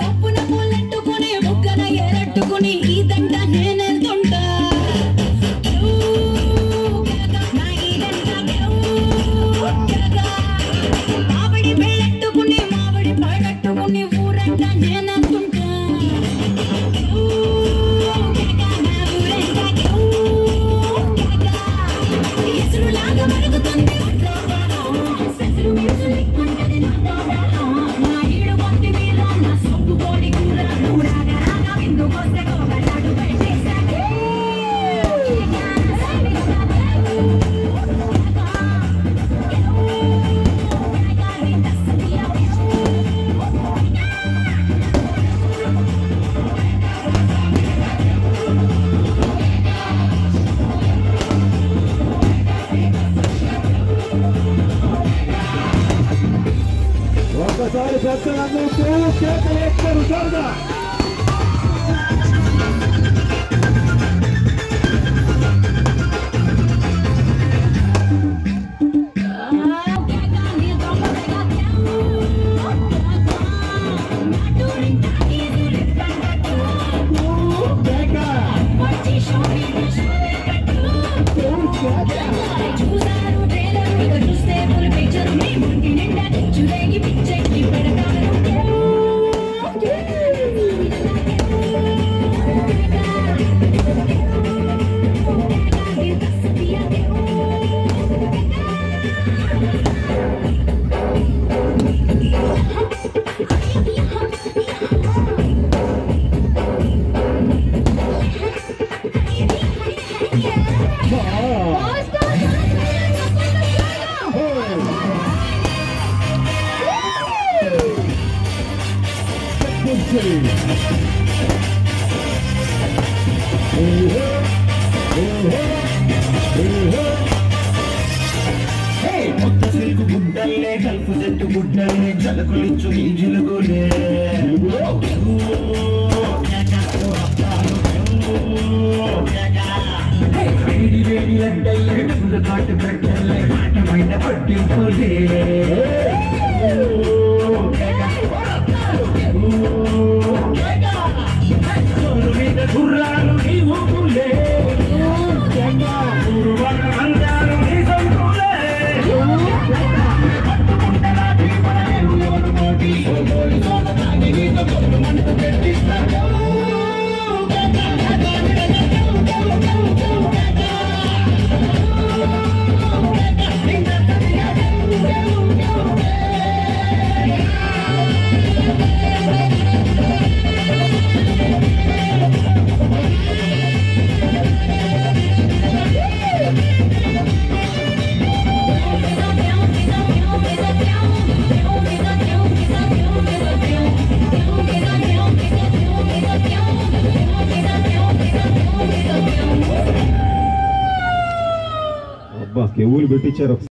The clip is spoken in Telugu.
కప్పున పూలెట్టుకుని ఎసురులాగా మరుగుతుంది. بس عارف هسه لما يفوز كيف يكسر وترجع City. చెట్టు జలకులించు ఈ జిలుగులే. వేడి వేడి అడ్డల్లే డబ్బులు కాటు పెట్టల్లే కాటమైన పట్టింపులే. que will be teacher of